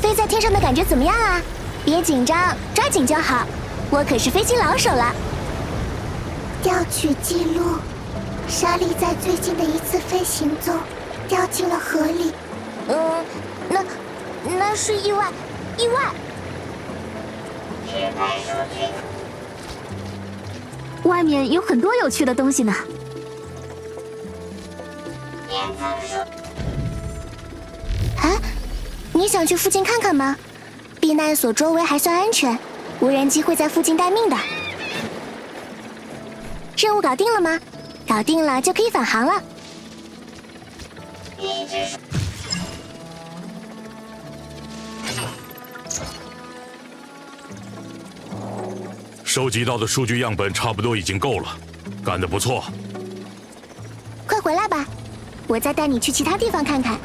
飞在天上的感觉怎么样啊？别紧张，抓紧就好。我可是飞行老手了。调取记录，莎莉在最近的一次飞行中掉进了河里。嗯，那那是意外，意外。外面有很多有趣的东西呢。啊，你想去附近看看吗？避难所周围还算安全，无人机会在附近待命的。任务搞定了吗？搞定了就可以返航了。收集到的数据样本差不多已经够了，干得不错。快回来吧，我再带你去其他地方看看。